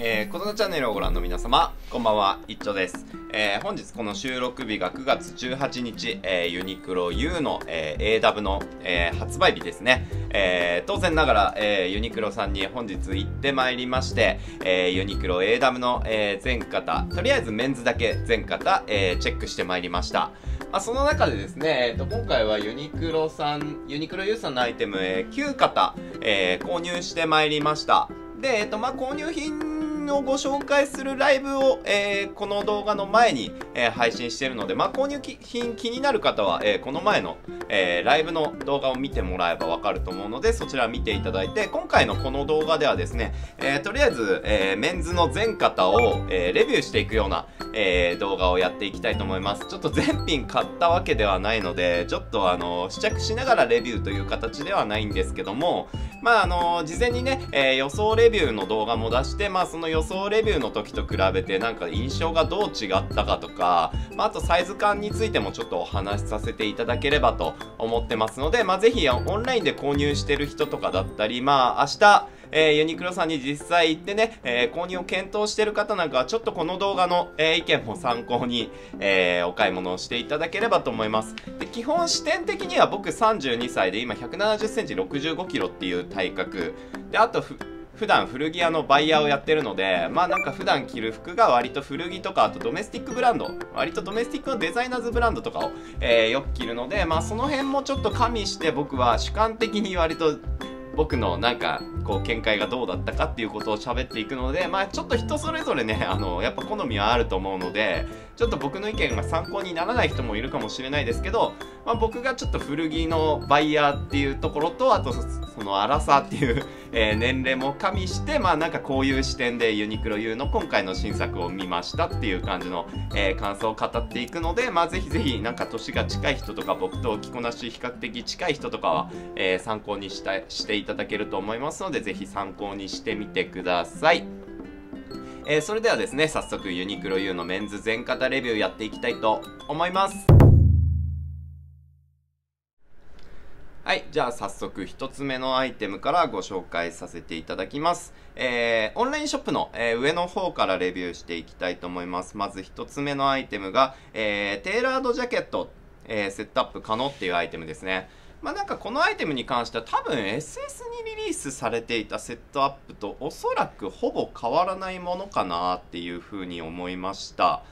えー、このチャンネルをご覧の皆様、こんばんは、いっちょです。えー、本日この収録日が9月18日、えー、ユニクロ U の、えー、AW の、えー、発売日ですね。えー、当然ながら、えー、ユニクロさんに本日行ってまいりまして、えー、ユニクロ AW の、えー、全型、とりあえずメンズだけ全型、えー、チェックしてまいりました。まあ、その中でですね、えーと、今回はユニクロさん、ユニクロ U さんのアイテム、えー、9型、えー、購入してまいりました。で、えっ、ー、と、まあ、購入品をご紹介するライブを、えー、この動画の前に、えー、配信しているので、まあ、購入品気になる方は、えー、この前の、えライブの動画を見てもらえばわかると思うので、そちら見ていただいて、今回のこの動画ではですね、えとりあえず、えメンズの全型を、えレビューしていくような、え動画をやっていきたいと思います。ちょっと全品買ったわけではないので、ちょっとあの、試着しながらレビューという形ではないんですけども、まああの、事前にね、え予想レビューの動画も出して、まあその予予想レビューの時と比べてなんか印象がどう違ったかとか、まあ、あとサイズ感についてもちょっとお話しさせていただければと思ってますので、まあ、ぜひオンラインで購入してる人とかだったり、まあ、明日、えー、ユニクロさんに実際行ってね、えー、購入を検討してる方なんかはちょっとこの動画の、えー、意見も参考に、えお買い物をしていただければと思います。で基本視点的には僕32歳で今170センチ65キロっていう体格。で、あと普段古着屋のバイヤーをやってるので、まあなんか普段着る服が割と古着とか、あとドメスティックブランド、割とドメスティックのデザイナーズブランドとかを、えー、よく着るので、まあその辺もちょっと加味して僕は主観的に割と僕のなんかこう見解がどうだったかっていうことを喋っていくのでまあちょっと人それぞれねあのやっぱ好みはあると思うのでちょっと僕の意見が参考にならない人もいるかもしれないですけど、まあ、僕がちょっと古着のバイヤーっていうところとあとその荒さっていう えー、年齢も加味してまあなんかこういう視点でユニクロ U の今回の新作を見ましたっていう感じの、えー、感想を語っていくのでまあぜひぜひなんか年が近い人とか僕と着こなし比較的近い人とかは、えー、参考にしたしていただけると思いますのでぜひ参考にしてみてください。えー、それではですね早速ユニクロ U のメンズ全型レビューやっていきたいと思います。はい、じゃあ早速1つ目のアイテムからご紹介させていただきます。えー、オンラインショップの、えー、上の方からレビューしていきたいと思います。まず1つ目のアイテムが、えー、テーラードジャケット、え、セットアップ可能っていうアイテムですね。まあなんかこのアイテムに関しては多分 SS にリリースされていたセットアップとおそらくほぼ変わらないものかなっていうふうに思いました。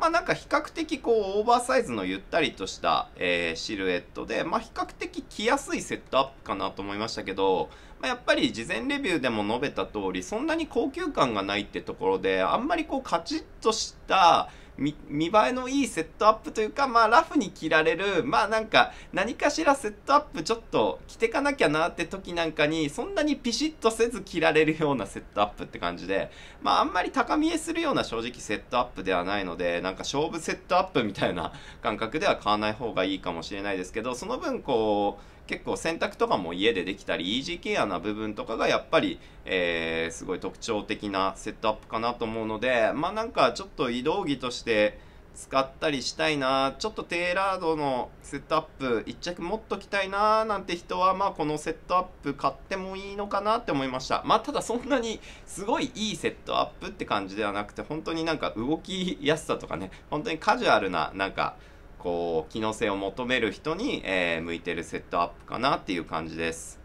まあなんか比較的こうオーバーサイズのゆったりとした、えー、シルエットで、まあ比較的着やすいセットアップかなと思いましたけど、まあ、やっぱり事前レビューでも述べた通り、そんなに高級感がないってところで、あんまりこうカチッとした見栄えのいいセットアップというか、まあラフに着られる、まあなんか何かしらセットアップちょっと着てかなきゃなって時なんかに、そんなにピシッとせず着られるようなセットアップって感じで、まああんまり高見えするような正直セットアップではないので、なんか勝負セットアップみたいな感覚では買わない方がいいかもしれないですけど、その分こう、結構洗濯とかも家でできたりイージーケアな部分とかがやっぱり、えー、すごい特徴的なセットアップかなと思うのでまあなんかちょっと移動着として使ったりしたいなちょっとテーラードのセットアップ1着持っときたいななんて人はまあこのセットアップ買ってもいいのかなって思いました。まあただそんなにすごいいいセットアップって感じではなくて本当になんか動きやすさとかね本当にカジュアルななんかこう機能性を求める人に、えー、向いてるセットアップかなっていう感じです。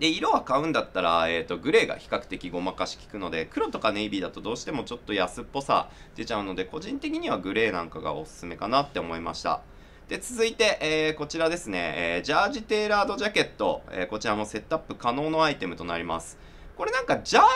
で色は買うんだったら、えーと、グレーが比較的ごまかし効くので黒とかネイビーだとどうしてもちょっと安っぽさ出ちゃうので個人的にはグレーなんかがおすすめかなって思いました。で続いて、えー、こちらですね、えー、ジャージテーラードジャケット、えー、こちらもセットアップ可能のアイテムとなります。これなんかジャージ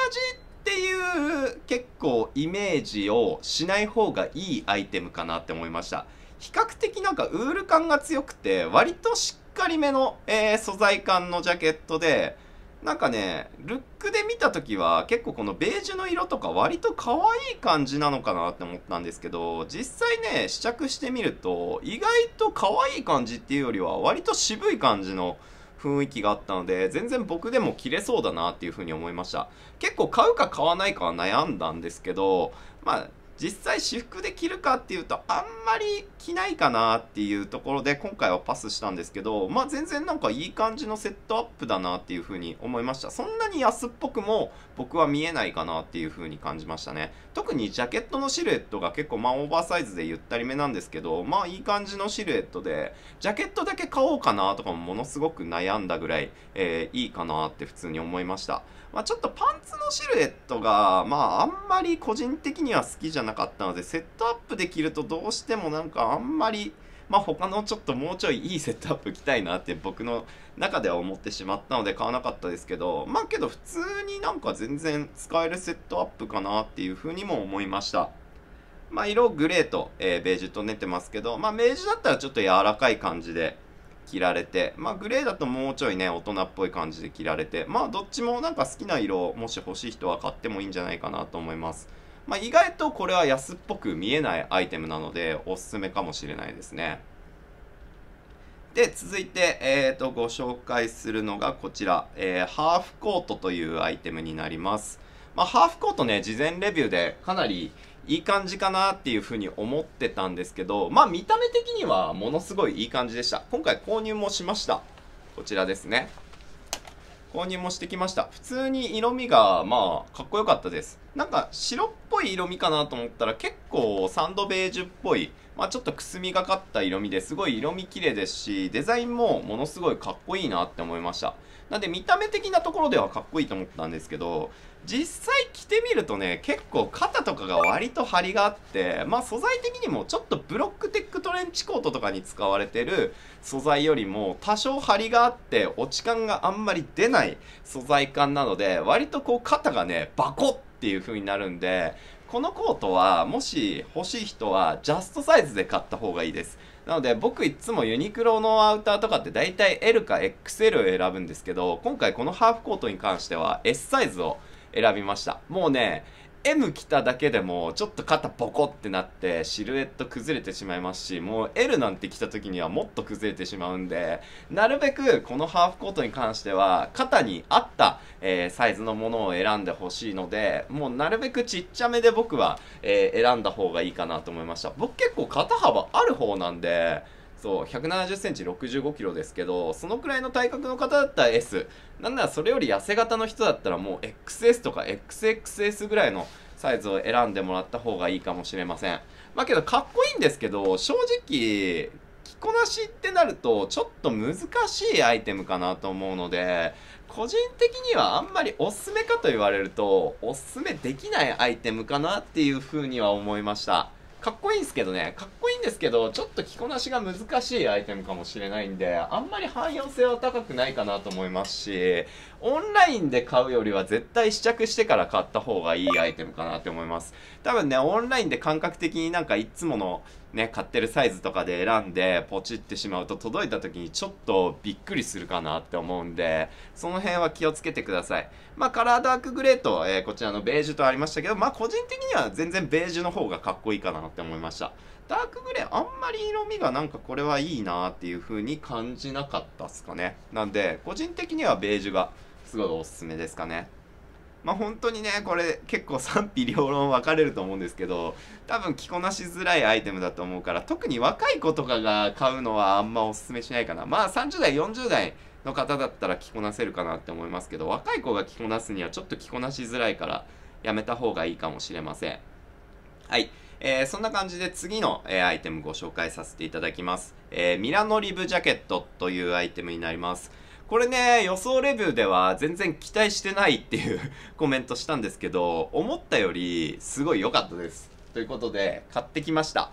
っていう結構イメージをしない方がいいアイテムかなって思いました。比較的なんかウール感が強くて割としっかりめの、えー、素材感のジャケットでなんかねルックで見た時は結構このベージュの色とか割と可愛い感じなのかなって思ったんですけど実際ね試着してみると意外と可愛い感じっていうよりは割と渋い感じの雰囲気があったので全然僕でも着れそうだなっていうふうに思いました。結構買うか買わないかは悩んだんですけどまあ実際私服で着るかっていうとあんまり着ないかなっていうところで今回はパスしたんですけどまあ全然なんかいい感じのセットアップだなっていうふうに思いました。そんなに安っぽくも僕は見えないかなっていう風に感じましたね。特にジャケットのシルエットが結構まあオーバーサイズでゆったりめなんですけどまあいい感じのシルエットでジャケットだけ買おうかなとかもものすごく悩んだぐらい、えー、いいかなって普通に思いました。まあ、ちょっとパンツのシルエットが、まあ、あんまり個人的には好きじゃなかったので、セットアップで着るとどうしてもなんかあんまり、まあ、他のちょっともうちょいいいセットアップ着たいなって僕の中では思ってしまったので買わなかったですけど、まあけど普通になんか全然使えるセットアップかなっていうふうにも思いました。まあ色グレーと、えー、ベージュと出てますけど、まあベージュだったらちょっと柔らかい感じで、着られて、まあ、グレーだともうちょいね、大人っぽい感じで着られて、まあ、どっちもなんか好きな色、もし欲しい人は買ってもいいんじゃないかなと思います。まあ、意外とこれは安っぽく見えないアイテムなので、おすすめかもしれないですね。で、続いて、えー、と、ご紹介するのがこちら、えー、ハーフコートというアイテムになります。まあ、ハーフコートね、事前レビューでかなりいい感じかなっていうふうに思ってたんですけど、まあ見た目的にはものすごいいい感じでした。今回購入もしました。こちらですね。購入もしてきました。普通に色味がまあかっこよかったです。なんか白っぽい色味かなと思ったら結構サンドベージュっぽい、まあちょっとくすみがかった色味ですごい色味綺麗ですし、デザインもものすごいかっこいいなって思いました。なんで見た目的なところではかっこいいと思ったんですけど、実際着てみるとね、結構肩とかが割と張りがあって、まあ素材的にもちょっとブロックテックトレンチコートとかに使われてる素材よりも多少張りがあって落ち感があんまり出ない素材感なので、割とこう肩がね、バコッっていう風になるんで、このコートはもし欲しい人はジャストサイズで買った方がいいです。なので僕いつもユニクロのアウターとかって大体 L か XL を選ぶんですけど、今回このハーフコートに関しては S サイズを選びました。もうね、M 着ただけでもちょっと肩ボコってなってシルエット崩れてしまいますしもう L なんて着た時にはもっと崩れてしまうんでなるべくこのハーフコートに関しては肩に合った、えー、サイズのものを選んでほしいのでもうなるべくちっちゃめで僕は、えー、選んだ方がいいかなと思いました。僕結構肩幅ある方なんでそう170センチ65キロですけどそのくらいの体格の方だったら S なんならそれより痩せ型の人だったらもう XS とか XXS ぐらいのサイズを選んでもらった方がいいかもしれません。まあけどかっこいいんですけど正直着こなしってなるとちょっと難しいアイテムかなと思うので個人的にはあんまりおすすめかと言われるとおすすめできないアイテムかなっていうふうには思いましたかっこいいんですけどね、かっこいいんですけど、ちょっと着こなしが難しいアイテムかもしれないんで、あんまり汎用性は高くないかなと思いますし、オンラインで買うよりは絶対試着してから買った方がいいアイテムかなって思います。多分ね、オンラインで感覚的になんかいつものね、買ってるサイズとかで選んでポチってしまうと届いた時にちょっとびっくりするかなって思うんで、その辺は気をつけてください。まあカラーダークグレーと、えー、こちらのベージュとありましたけど、まあ個人的には全然ベージュの方がかっこいいかなって思いました。ダークグレーあんまり色味がなんかこれはいいなっていう風に感じなかったっすかね。なんで、個人的にはベージュがすごいおすすめですかね。まあ本当にね、これ結構賛否両論分かれると思うんですけど、多分着こなしづらいアイテムだと思うから、特に若い子とかが買うのはあんまおすすめしないかな。まあ30代、40代の方だったら着こなせるかなって思いますけど、若い子が着こなすにはちょっと着こなしづらいから、やめた方がいいかもしれません。はい。えー、そんな感じで次の、えー、アイテムご紹介させていただきます。えー、ミラノリブジャケットというアイテムになります。これね、予想レビューでは全然期待してないっていうコメントしたんですけど、思ったよりすごい良かったです。ということで、買ってきました。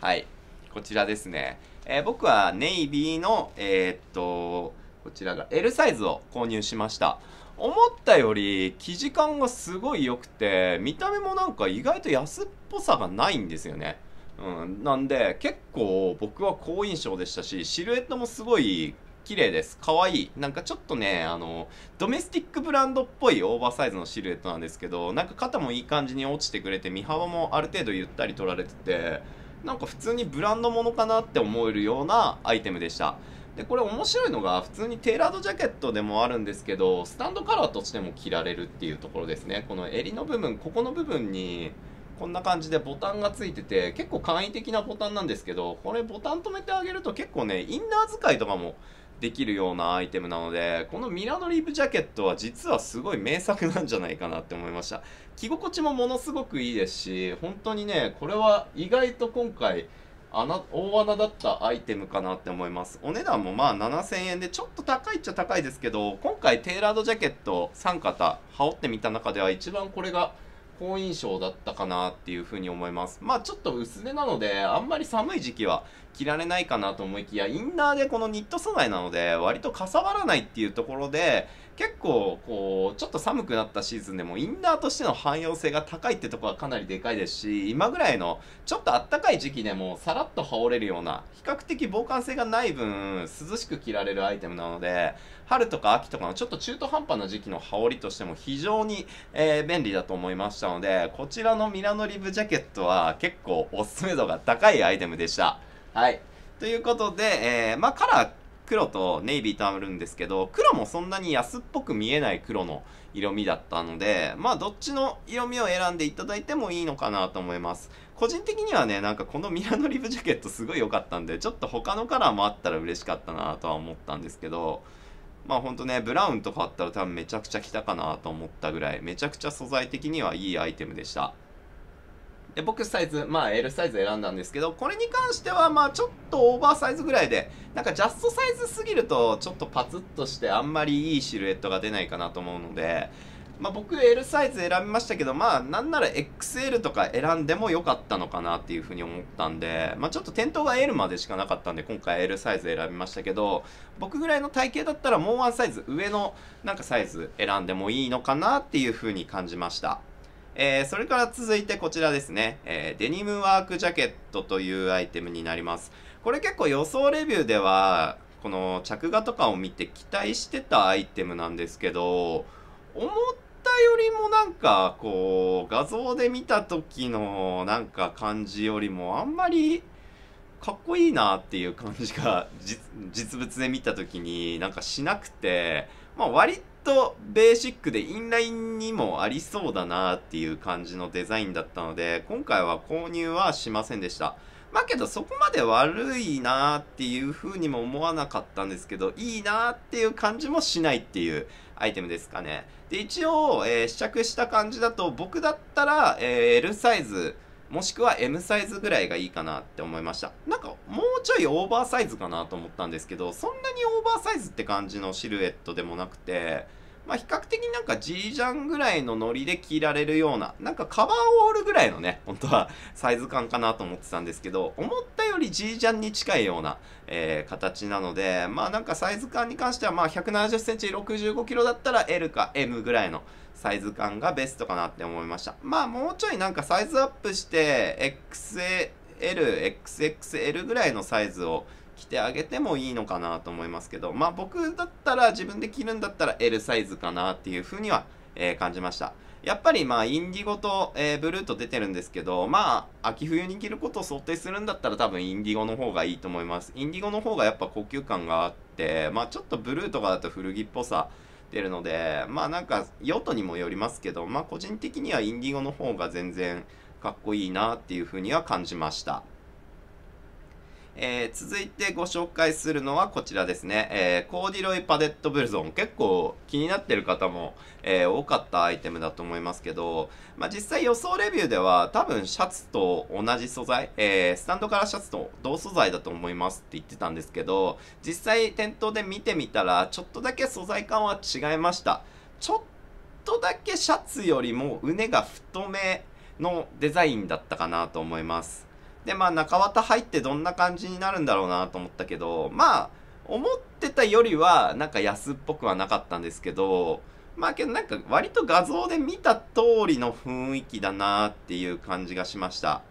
はい。こちらですね。えー、僕はネイビーの、えー、っと、こちらが L サイズを購入しました。思ったより生地感がすごい良くて、見た目もなんか意外と安っぽさがないんですよね。うん、なんで結構僕は好印象でしたしシルエットもすごい綺麗です。可愛いなんかちょっとね、あの、ドメスティックブランドっぽいオーバーサイズのシルエットなんですけど、なんか肩もいい感じに落ちてくれて、身幅もある程度ゆったり取られてて、なんか普通にブランドものかなって思えるようなアイテムでした。で、これ面白いのが、普通にテーラードジャケットでもあるんですけど、スタンドカラーとしても着られるっていうところですね。この襟の部分、ここの部分に、こんな感じでボタンがついてて結構簡易的なボタンなんですけどこれボタン止めてあげると結構ねインナー使いとかもできるようなアイテムなのでこのミラノリーブジャケットは実はすごい名作なんじゃないかなって思いました。着心地もものすごくいいですし本当にねこれは意外と今回穴大穴だったアイテムかなって思います。お値段もまあ7000円でちょっと高いっちゃ高いですけど今回テーラードジャケット3型羽織ってみた中では一番これが好印象だったかなっていうふうに思います。まあちょっと薄手なのであんまり寒い時期は着られないかなと思いきやインナーでこのニット素材なので割とかさばらないっていうところで結構こうちょっと寒くなったシーズンでもインナーとしての汎用性が高いってとこはかなりでかいですし今ぐらいのちょっとあったかい時期でもさらっと羽織れるような比較的防寒性がない分涼しく着られるアイテムなので春とか秋とかのちょっと中途半端な時期の羽織としても非常に、えー、便利だと思いましたのでこちらのミラノリブジャケットは結構おすすめ度が高いアイテムでした。はい。ということで、えー、まあカラー黒とネイビーとあるんですけど黒もそんなに安っぽく見えない黒の色味だったのでまあどっちの色味を選んでいただいてもいいのかなと思います個人的にはねなんかこのミラノリブジャケットすごい良かったんでちょっと他のカラーもあったら嬉しかったなとは思ったんですけどまあほんとねブラウンとかあったら多分めちゃくちゃ来たかなと思ったぐらいめちゃくちゃ素材的にはいいアイテムでした。で僕サイズまあ L サイズ選んだんですけどこれに関してはまあちょっとオーバーサイズぐらいでなんかジャストサイズすぎるとちょっとパツッとしてあんまりいいシルエットが出ないかなと思うのでまあ、僕 L サイズ選びましたけどまあなんなら XL とか選んでも良かったのかなっていうふうに思ったんでまあちょっと店頭が L までしかなかったんで今回 L サイズ選びましたけど僕ぐらいの体型だったらもうワンサイズ上のなんかサイズ選んでもいいのかなっていうふうに感じましたえー、それから続いてこちらですね、えー、デニムワークジャケットというアイテムになります。これ結構予想レビューでは、この着画とかを見て期待してたアイテムなんですけど、思ったよりもなんかこう画像で見た時のなんか感じよりもあんまりかっこいいなっていう感じが実物で見た時になんかしなくて、まあ割とベーシックでインラインにもありそうだなっていう感じのデザインだったので今回は購入はしませんでした。まあけどそこまで悪いなっていう風にも思わなかったんですけどいいなっていう感じもしないっていうアイテムですかね。で一応、えー、試着した感じだと僕だったら、えー、L サイズもしくは M サイズぐらいがいいかなって思いました。なんかもうちょいオーバーサイズかなと思ったんですけどそんなにオーバーサイズって感じのシルエットでもなくてまあ、比較的なんか G ジャンぐらいのノリで着られるような、なんかカバーオールぐらいのね、本当はサイズ感かなと思ってたんですけど、思ったより G ジャンに近いような、えー、形なので、まあなんかサイズ感に関してはまあ170センチ65キロだったら L か M ぐらいのサイズ感がベストかなって思いました。まあもうちょいなんかサイズアップして XL、XXL ぐらいのサイズを着てあげてもいいのかなと思いますけどまあ僕だったら自分で着るんだったら L サイズかなっていうふうには、えー、感じました。やっぱりまあインディゴと、えー、ブルーと出てるんですけどまあ秋冬に着ることを想定するんだったら多分インディゴの方がいいと思います。インディゴの方がやっぱ高級感があってまあちょっとブルーとかだと古着っぽさてるのでまあなんか用途にもよりますけどまあ個人的にはインディゴの方が全然かっこいいなっていうふうには感じました。えー、続いてご紹介するのはこちらですね、えー、コーディロイパデットブルゾン。結構気になってる方も、えー、多かったアイテムだと思いますけど、まあ、実際予想レビューでは多分シャツと同じ素材、えスタンドカラーシャツと同素材だと思いますって言ってたんですけど実際店頭で見てみたらちょっとだけ素材感は違いました。ちょっとだけシャツよりも畝が太めのデザインだったかなと思います。でまあ中綿入ってどんな感じになるんだろうなと思ったけどまあ思ってたよりはなんか安っぽくはなかったんですけどまあけどなんか割と画像で見た通りの雰囲気だなっていう感じがしました。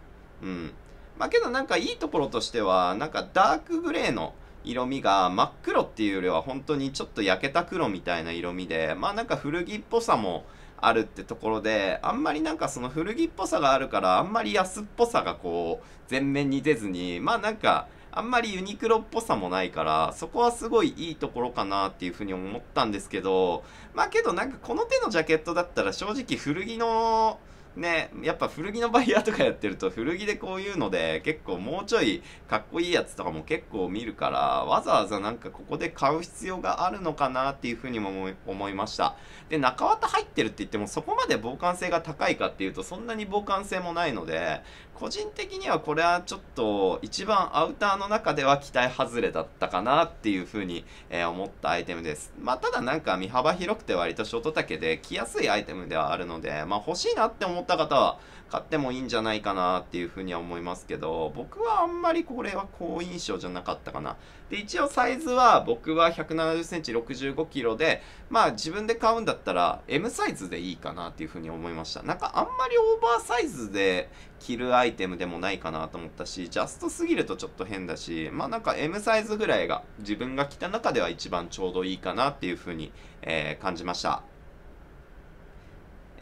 うん。まあけどなんかいいところとしてはなんかダークグレーの色味が真っ黒っていうよりは本当にちょっと焼けた黒みたいな色味でまあなんか古着っぽさもあるってところであんまりなんかその古着っぽさがあるからあんまり安っぽさがこう前面に出ずにまあなんかあんまりユニクロっぽさもないからそこはすごいいいところかなっていうふうに思ったんですけどまあけどなんかこの手のジャケットだったら正直古着のねやっぱ古着のバイヤーとかやってると古着でこういうので結構もうちょいかっこいいやつとかも結構見るからわざわざなんかここで買う必要があるのかなっていうふうにも思いました。で中綿入ってるって言ってもそこまで防寒性が高いかっていうとそんなに防寒性もないので個人的にはこれはちょっと一番アウターの中では期待外れだったかなっていうふうに、え、思ったアイテムです。まあただなんか身幅広くて割とショート丈で着やすいアイテムではあるのでまあ欲しいなって思った方は買ってもいいんじゃないかなっていうふうには思いますけど僕はあんまりこれは好印象じゃなかったかな。で一応サイズは僕は 170cm65kg でまあ自分で買うんだったら M サイズでいいかなっていうふうに思いました。なんかあんまりオーバーサイズで着るアイテムでもないかなと思ったしジャストすぎるとちょっと変だしまあなんか M サイズぐらいが自分が着た中では一番ちょうどいいかなっていうふうに、えー、感じました。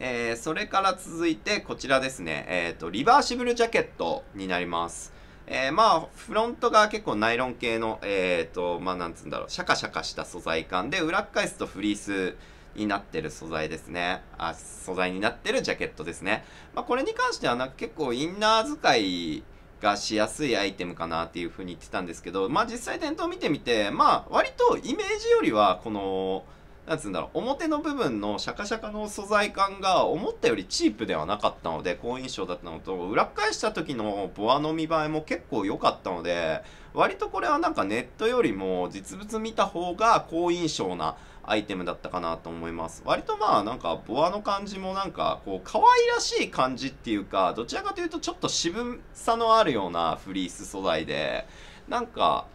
えー、それから続いてこちらですね、えっ、ー、と、リバーシブルジャケットになります。えー、まあ、フロントが結構ナイロン系の、えっ、ー、と、まあ、なんつうんだろう、シャカシャカした素材感で、裏返すとフリースになってる素材ですね。あ、素材になってるジャケットですね。まあ、これに関してはなんか、結構インナー使いがしやすいアイテムかなっていうふうに言ってたんですけど、まあ、実際店頭見てみて、まあ、割とイメージよりは、この、なんつうんだろう、表の部分のシャカシャカの素材感が思ったよりチープではなかったので、好印象だったのと、裏返した時のボアの見栄えも結構良かったので、割とこれはなんかネットよりも実物見た方が好印象なアイテムだったかなと思います。割とまあなんかボアの感じもなんかこう可愛らしい感じっていうか、どちらかというとちょっと渋さのあるようなフリース素材で、なんか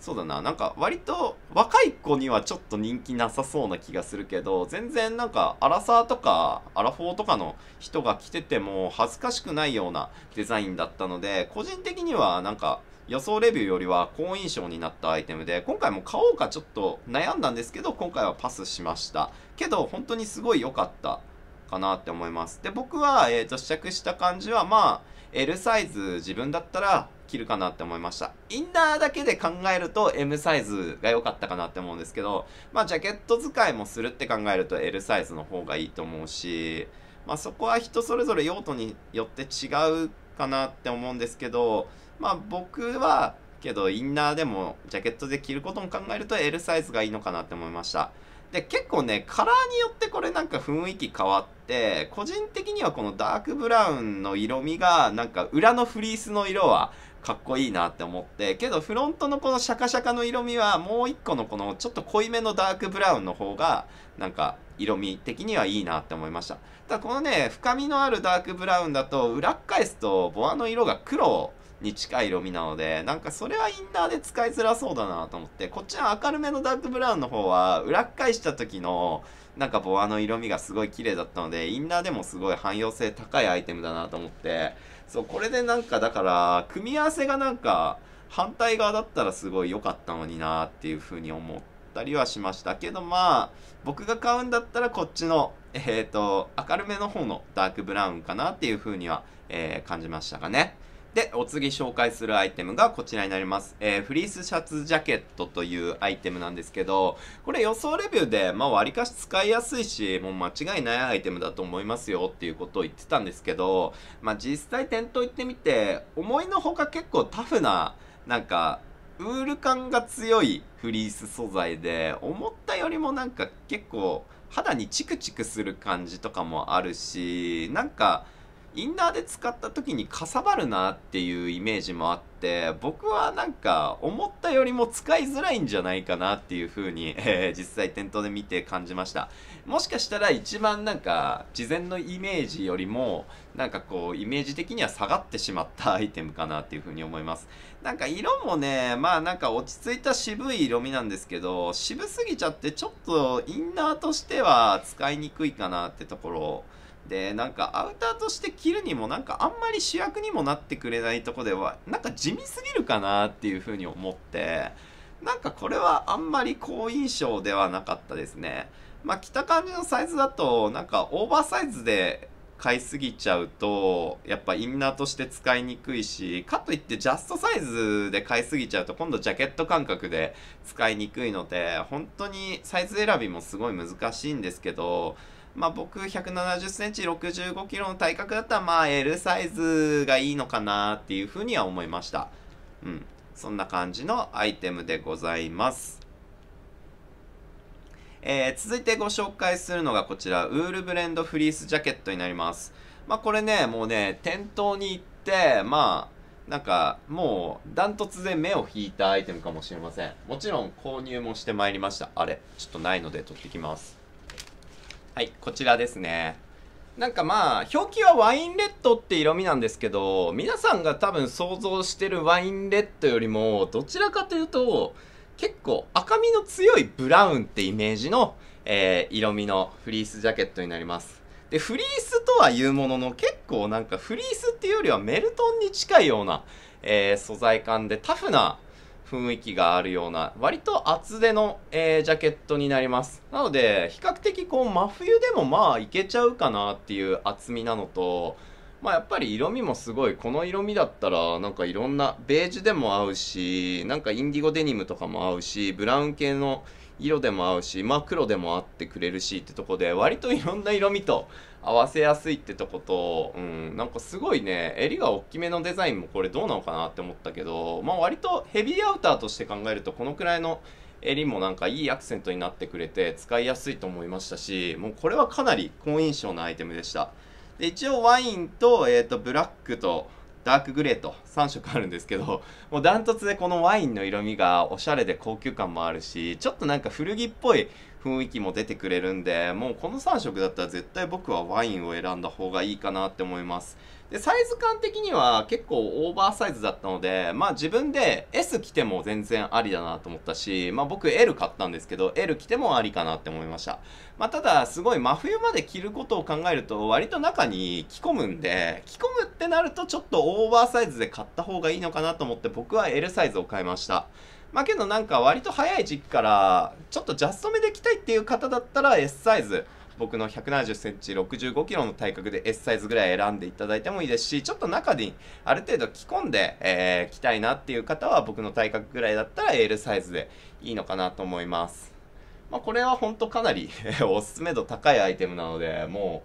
そうだな。なんか割と若い子にはちょっと人気なさそうな気がするけど全然なんかアラサーとかアラフォーとかの人が着てても恥ずかしくないようなデザインだったので個人的にはなんか予想レビューよりは好印象になったアイテムで今回も買おうかちょっと悩んだんですけど今回はパスしました。けど本当にすごい良かったかなって思います。で僕は、えーと試着した感じはまあ L サイズ自分だったら着るかなって思いました。インナーだけで考えると M サイズが良かったかなって思うんですけど、まあジャケット使いもするって考えると L サイズの方がいいと思うし、まあそこは人それぞれ用途によって違うかなって思うんですけど、まあ僕はけどインナーでもジャケットで着ることも考えると L サイズがいいのかなって思いました。で結構ねカラーによってこれなんか雰囲気変わって個人的にはこのダークブラウンの色味がなんか裏のフリースの色はかっこいいなって思ってけどフロントのこのシャカシャカの色味はもう一個のこのちょっと濃いめのダークブラウンの方がなんか色味的にはいいなって思いました。ただこのね深みのあるダークブラウンだと裏返すとボアの色が黒に近い色味なのでなんかそれはインナーで使いづらそうだなと思ってこっちの明るめのダークブラウンの方は裏返した時のなんかボアの色味がすごい綺麗だったのでインナーでもすごい汎用性高いアイテムだなと思ってそうこれでなんかだから組み合わせがなんか反対側だったらすごい良かったのになっていうふうに思ったりはしましたけどまあ僕が買うんだったらこっちのえっ、ー、と明るめの方のダークブラウンかなっていうふうには、えー、感じましたかね。で、お次紹介するアイテムがこちらになります。えー、フリースシャツジャケットというアイテムなんですけど、これ予想レビューで、まあ割かし使いやすいし、もう間違いないアイテムだと思いますよっていうことを言ってたんですけど、まあ実際店頭行ってみて、思いのほか結構タフな、なんか、ウール感が強いフリース素材で、思ったよりもなんか結構肌にチクチクする感じとかもあるし、なんか、インナーで使った時にかさばるなっていうイメージもあって僕はなんか思ったよりも使いづらいんじゃないかなっていう風に、えー、実際店頭で見て感じました。もしかしたら一番なんか事前のイメージよりもなんかこうイメージ的には下がってしまったアイテムかなっていう風に思います。なんか色もねまあなんか落ち着いた渋い色味なんですけど渋すぎちゃってちょっとインナーとしては使いにくいかなってところでなんかアウターとして着るにもなんかあんまり主役にもなってくれないとこではなんか地味すぎるかなっていうふうに思ってなんかこれはあんまり好印象ではなかったですね。まあ着た感じのサイズだとなんかオーバーサイズで買いすぎちゃうとやっぱインナーとして使いにくいしかといってジャストサイズで買いすぎちゃうと今度ジャケット感覚で使いにくいので本当にサイズ選びもすごい難しいんですけどまあ僕170センチ65キロの体格だったらまあ L サイズがいいのかなっていうふうには思いました。うん。そんな感じのアイテムでございます。えー、続いてご紹介するのがこちら、ウールブレンドフリースジャケットになります。まあこれね、もうね、店頭に行って、まあ、なんか、もう、ダントツで目を引いたアイテムかもしれません。もちろん購入もしてまいりました。あれちょっとないので取ってきます。はい、こちらですね。なんかまあ、表記はワインレッドって色味なんですけど、皆さんが多分想像してるワインレッドよりも、どちらかというと、結構赤みの強いブラウンってイメージの、えー、色味のフリースジャケットになります。で、フリースとは言うものの結構なんかフリースっていうよりはメルトンに近いような、えー、素材感でタフな雰囲気があるような割と厚手の、えー、ジャケットになります。なので比較的こう真冬でもまあいけちゃうかなっていう厚みなのとまあやっぱり色味もすごいこの色味だったらなんかいろんなベージュでも合うしなんかインディゴデニムとかも合うしブラウン系の色でも合うしまあ黒でも合ってくれるしってとこで割といろんな色味と合わせやすいってとこと、うん、なんかすごいね襟が大きめのデザインもこれどうなのかなって思ったけどまあ割とヘビーアウターとして考えるとこのくらいの襟もなんかいいアクセントになってくれて使いやすいと思いましたしもうこれはかなり好印象のアイテムでした。で一応ワインと,、えーと、ブラックとダークグレーと3色あるんですけどもうダントツでこのワインの色味がおしゃれで高級感もあるしちょっとなんか古着っぽい雰囲気も出てくれるんでもうこの3色だったら絶対僕はワインを選んだ方がいいかなって思います。でサイズ感的には結構オーバーサイズだったのでまあ自分で S 着ても全然ありだなと思ったしまあ僕 L 買ったんですけど L 着てもありかなって思いました。まあただすごい真冬まで着ることを考えると割と中に着込むんで着込むってなるとちょっとオーバーサイズで買った方がいいのかなと思って僕は L サイズを買いました。まあけどなんか割と早い時期からちょっとジャスト目で着たいっていう方だったら S サイズ僕の170センチ65キロの体格で S サイズぐらい選んでいただいてもいいですしちょっと中にある程度着込んで、えー、着たいなっていう方は僕の体格ぐらいだったら L サイズでいいのかなと思います。まあこれは本当かなり おすすめ度高いアイテムなのでも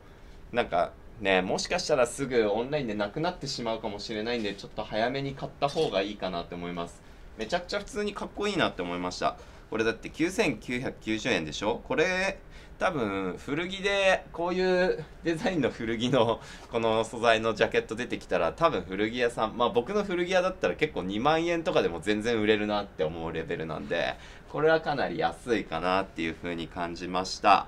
うなんかねもしかしたらすぐオンラインでなくなってしまうかもしれないんでちょっと早めに買った方がいいかなって思います。めちゃくちゃ普通にかっこいいなって思いました。これだって9990円でしょ？これ多分古着でこういうデザインの古着のこの素材のジャケット出てきたら多分古着屋さんまあ僕の古着屋だったら結構2万円とかでも全然売れるなって思うレベルなんでこれはかなり安いかなっていう風に感じました。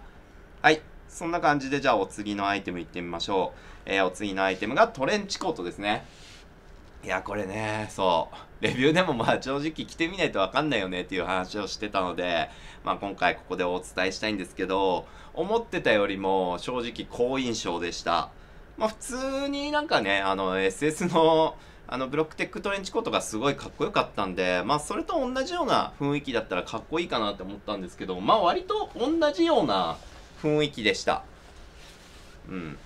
はい。そんな感じでじゃあお次のアイテムいってみましょう、えー、お次のアイテムがトレンチコートですね。いやこれねそう。レビューでもまあ正直着てみないとわかんないよねっていう話をしてたので、まあ、今回ここでお伝えしたいんですけど思ってたよりも正直好印象でした。まあ普通になんかねあの SS のあのブロックテックトレンチコートがすごいかっこよかったんでまあそれと同じような雰囲気だったらかっこいいかなって思ったんですけどまあ割と同じような雰囲気でした。うん。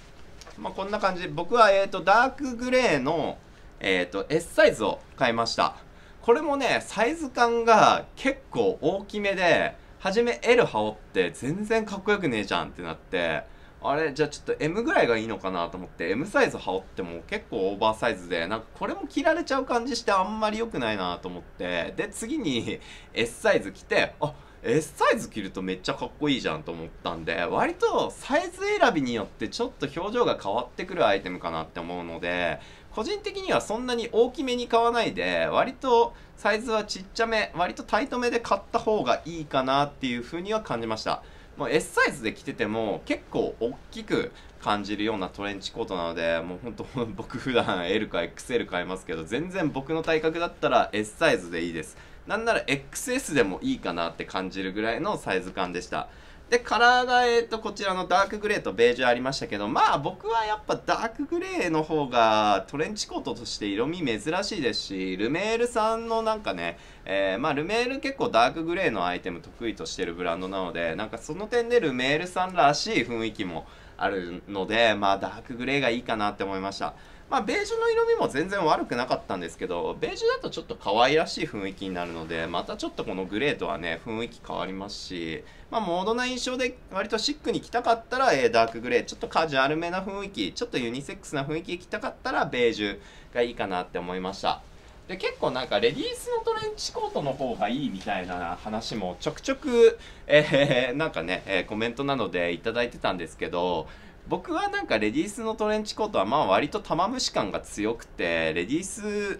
まあこんな感じ。で僕はえっ、とダークグレーのえっ、ー、と S サイズを買いました。これもねサイズ感が結構大きめで初め L 羽織って全然かっこよくねえじゃんってなってあれじゃあちょっと M ぐらいがいいのかなと思って M サイズ羽織っても結構オーバーサイズでなんかこれも着られちゃう感じしてあんまり良くないなと思ってで次に S サイズ着てあ S サイズ着るとめっちゃかっこいいじゃんと思ったんで割とサイズ選びによってちょっと表情が変わってくるアイテムかなって思うので個人的にはそんなに大きめに買わないで割とサイズはちっちゃめ割とタイトめで買った方がいいかなっていう風には感じました。もう S サイズで着てても結構大きく感じるようなトレンチコートなのでもう本当 僕普段 L か XL 買いますけど全然僕の体格だったら S サイズでいいです。なんなら XS でもいいかなって感じるぐらいのサイズ感でした。でカラーが、えーと、こちらのダークグレーとベージュありましたけどまあ僕はやっぱダークグレーの方がトレンチコートとして色味珍しいですしルメールさんのなんかね、えー、まあルメール結構ダークグレーのアイテム得意としてるブランドなのでなんかその点でルメールさんらしい雰囲気もあるのでまあダークグレーがいいかなって思いました。まあベージュの色味も全然悪くなかったんですけどベージュだとちょっと可愛らしい雰囲気になるのでまたちょっとこのグレーとはね雰囲気変わりますしまあモードな印象で割とシックに着たかったら、えー、ダークグレーちょっとカジュアルめな雰囲気ちょっとユニセックスな雰囲気着たかったらベージュがいいかなって思いました。で結構なんかレディースのトレンチコートの方がいいみたいな話もちょくちょく、えー、なんかね、えー、コメントなどでいただいてたんですけど僕はなんかレディースのトレンチコートはまあ割と玉虫感が強くてレディースっ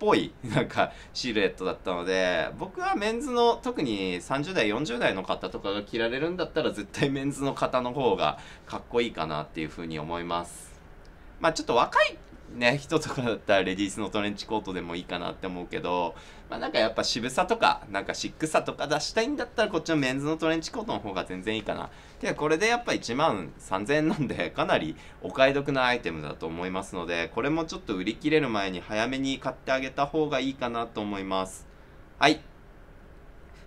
ぽいなんかシルエットだったので僕はメンズの特に30代40代の方とかが着られるんだったら絶対メンズの方の方がかっこいいかなっていうふうに思います。まあちょっと若いね、人とかだったらレディースのトレンチコートでもいいかなって思うけど、まあ、なんかやっぱ渋さとか、なんかシックさとか出したいんだったらこっちのメンズのトレンチコートの方が全然いいかな。で、これでやっぱ1万3000円なんでかなりお買い得なアイテムだと思いますので、これもちょっと売り切れる前に早めに買ってあげた方がいいかなと思います。はい。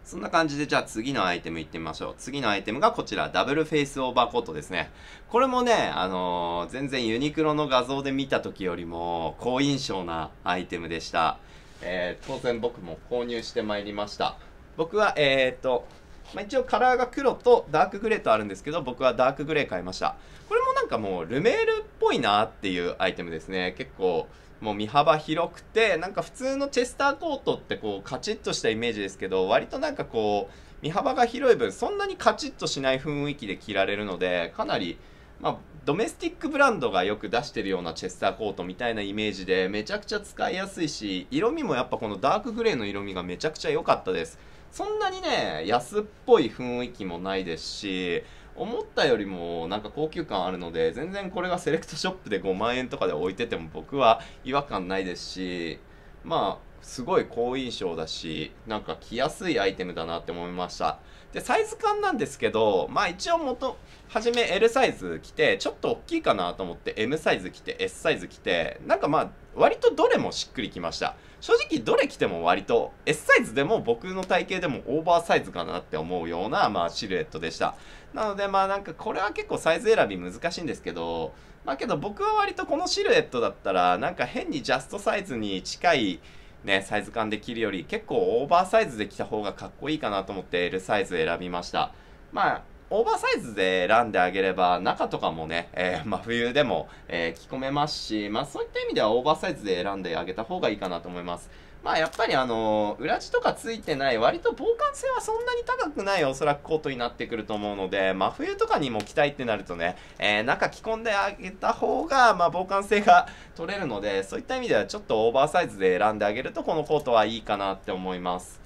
そんな感じで、じゃあ次のアイテムいってみましょう。次のアイテムがこちら、ダブルフェイスオーバーコートですね。これもね、あのー、全然ユニクロの画像で見た時よりも、好印象なアイテムでした。えー、当然僕も購入してまいりました。僕は、えー、っと、まあ、一応カラーが黒とダークグレーとあるんですけど、僕はダークグレー買いました。これもなんかもうルメールっぽいなっていうアイテムですね。結構、もう身幅広くてなんか普通のチェスターコートってこうカチッとしたイメージですけど割となんかこう身幅が広い分そんなにカチッとしない雰囲気で着られるのでかなりまあドメスティックブランドがよく出してるようなチェスターコートみたいなイメージでめちゃくちゃ使いやすいし色味もやっぱこのダークグレーの色味がめちゃくちゃ良かったです。そんなにね安っぽい雰囲気もないですし思ったよりもなんか高級感あるので全然これがセレクトショップで5万円とかで置いてても僕は違和感ないですしまあすごい好印象だしなんか着やすいアイテムだなって思いました。でサイズ感なんですけどまあ一応元初め L サイズ着てちょっと大きいかなと思って M サイズ着て S サイズ着てなんかまあ割とどれもしっくりきました。正直どれ着ても割と S サイズでも僕の体型でもオーバーサイズかなって思うようなまあシルエットでした。なのでまあなんかこれは結構サイズ選び難しいんですけどまあけど僕は割とこのシルエットだったらなんか変にジャストサイズに近いね、サイズ感できるより結構オーバーサイズで着た方がかっこいいかなと思って L サイズ選びましたまあオーバーサイズで選んであげれば中とかもね、えー、真冬でも、えー、着込めますし、まあそういった意味ではオーバーサイズで選んであげた方がいいかなと思います。まあやっぱりあの、裏地とかついてない割と防寒性はそんなに高くないおそらくコートになってくると思うので真冬とかにも着たいってなるとね、えー、中着込んであげた方がまあ防寒性が取れるのでそういった意味ではちょっとオーバーサイズで選んであげるとこのコートはいいかなって思います。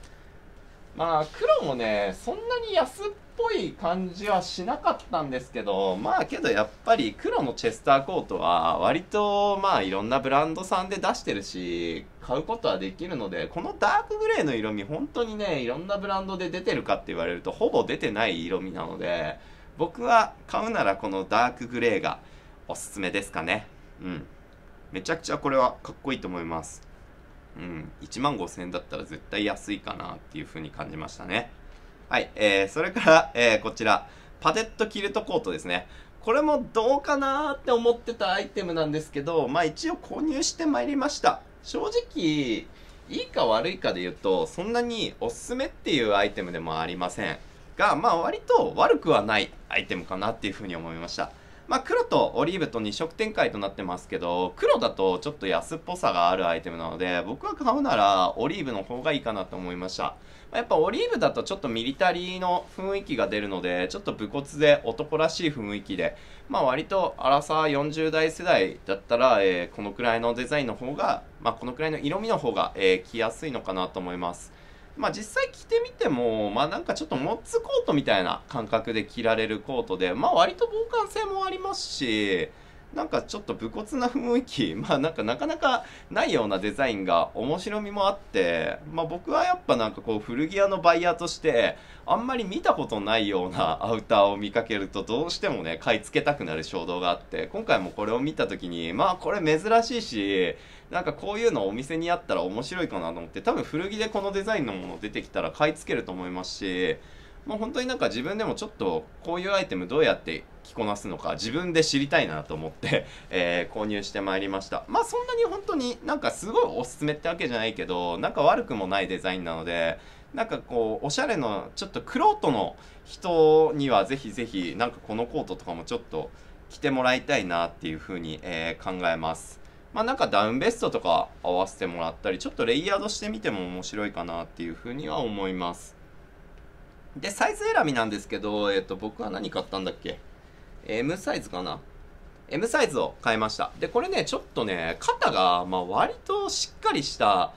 まあ黒もねそんなに安っぽい感じはしなかったんですけどまあけどやっぱり黒のチェスターコートは割とまあいろんなブランドさんで出してるし買うことはできるのでこのダークグレーの色味本当にねいろんなブランドで出てるかって言われるとほぼ出てない色味なので僕は買うならこのダークグレーがおすすめですかね。うん。めちゃくちゃこれはかっこいいと思います。うん。1万5000円だったら絶対安いかなっていう風に感じましたね。はい、えー、それから、えー、こちら、パテットキルトコートですね。これもどうかなーって思ってたアイテムなんですけど、まあ一応購入してまいりました。正直、いいか悪いかで言うと、そんなにおすすめっていうアイテムでもありません。が、まあ割と悪くはないアイテムかなっていうふうに思いました。まあ、黒とオリーブと2色展開となってますけど、黒だとちょっと安っぽさがあるアイテムなので、僕は買うならオリーブの方がいいかなと思いました。やっぱオリーブだとちょっとミリタリーの雰囲気が出るので、ちょっと武骨で男らしい雰囲気で、まあ割と荒さ40代世代だったら、えー、このくらいのデザインの方が、まあこのくらいの色味の方が、えー、着やすいのかなと思います。まあ実際着てみても、まあなんかちょっとモッツコートみたいな感覚で着られるコートで、まあ割と防寒性もありますし、なんかちょっと武骨な雰囲気、まあなんかなかなかないようなデザインが面白みもあって、まあ僕はやっぱなんかこう古着屋のバイヤーとして、あんまり見たことないような アウターを見かけるとどうしてもね、買い付けたくなる衝動があって、今回もこれを見た時に、まあこれ珍しいし、なんかこういうのお店にあったら面白いかなと思って、多分古着でこのデザインのもの出てきたら買い付けると思いますし、もう本当になんか自分でもちょっとこういうアイテムどうやって着こなすのか自分で知りたいなと思って えー、購入してまいりました。まあそんなに本当になんかすごいおすすめってわけじゃないけどなんか悪くもないデザインなのでなんかこうおしゃれのちょっとクロートの人にはぜひぜひなんかこのコートとかもちょっと着てもらいたいなっていうふうに、えー、考えます。まあなんかダウンベストとか合わせてもらったりちょっとレイヤードしてみても面白いかなっていうふうには思います。で、サイズ選びなんですけど、えっと、僕は何買ったんだっけ ?M サイズかな ?M サイズを買いました。で、これね、ちょっとね、肩が、まあ、割としっかりした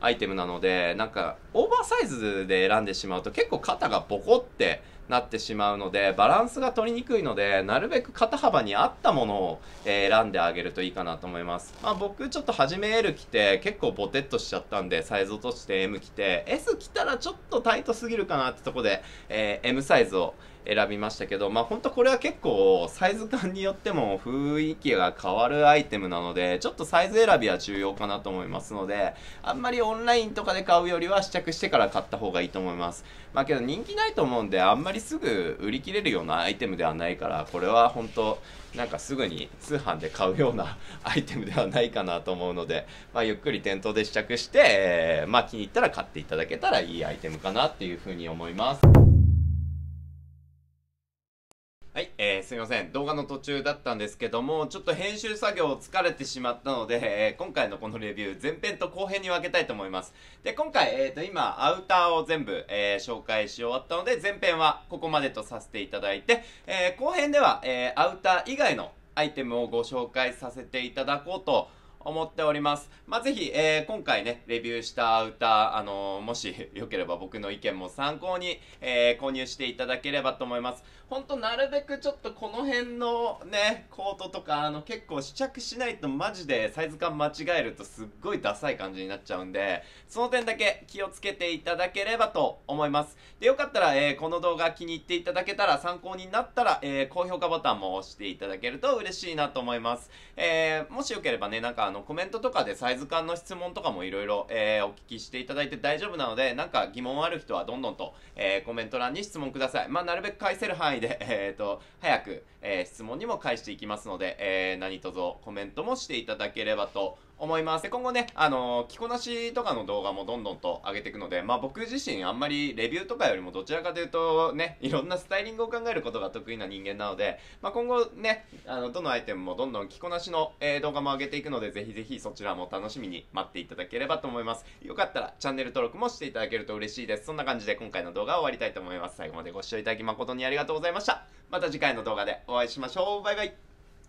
アイテムなので、なんか、オーバーサイズで選んでしまうと結構肩がボコってなってしまうのでバランスが取りにくいのでなるべく肩幅に合ったものを、え選んであげるといいかなと思います、まあ、僕ちょっと初め L 着て結構ボテッとしちゃったんでサイズ落として M 着て S 着たらちょっとタイトすぎるかなってとこで、えー、M サイズを選びましたけど、まあ本当これは結構サイズ感によっても雰囲気が変わるアイテムなので、ちょっとサイズ選びは重要かなと思いますので、あんまりオンラインとかで買うよりは試着してから買った方がいいと思います。まあけど人気ないと思うんで、あんまりすぐ売り切れるようなアイテムではないから、これは本当なんかすぐに通販で買うようなアイテムではないかなと思うので、まあゆっくり店頭で試着して、まあ気に入ったら買っていただけたらいいアイテムかなっていうふうに思います。はい、えー、すみません。動画の途中だったんですけども、ちょっと編集作業疲れてしまったので、えー、今回のこのレビュー、前編と後編に分けたいと思います。で、今回、えっ、ー、と、今、アウターを全部、えー、紹介し終わったので、前編はここまでとさせていただいて、えー、後編では、えー、アウター以外のアイテムをご紹介させていただこうと思っております。まあ、ぜひ、えー、今回ね、レビューしたアウター、あのー、もしよければ僕の意見も参考に、えー、購入していただければと思います。ほんと、なるべくちょっとこの辺のね、コートとか、あの、結構試着しないとマジでサイズ感間違えるとすっごいダサい感じになっちゃうんで、その点だけ気をつけていただければと思います。で、よかったら、えー、この動画気に入っていただけたら、参考になったら、えー、高評価ボタンも押していただけると嬉しいなと思います。えー、もしよければね、なんかあの、コメントとかでサイズ感の質問とかもいろいろ、お聞きしていただいて大丈夫なので、なんか疑問ある人はどんどんと、え、コメント欄に質問ください。まあ、なるべく返せる範囲で、えっ、ー、と、早く、えー、質問にも返していきますので、えー、何卒コメントもしていただければと思います。今後ね、あのー、着こなしとかの動画もどんどんと上げていくので、まあ僕自身あんまりレビューとかよりもどちらかというとね、いろんなスタイリングを考えることが得意な人間なので、まあ今後ね、あの、どのアイテムもどんどん着こなしの、えー、動画も上げていくので、ぜひぜひそちらも楽しみに待っていただければと思います。よかったらチャンネル登録もしていただけると嬉しいです。そんな感じで今回の動画は終わりたいと思います。最後までご視聴いただき誠にありがとうございましたございました。また次回の動画でお会いしましょう。バイバイ。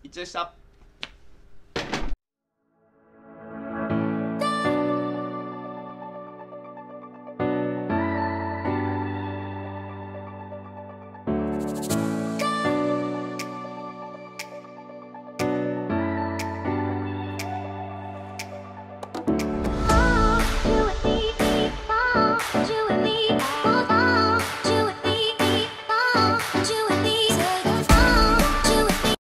いっちでした。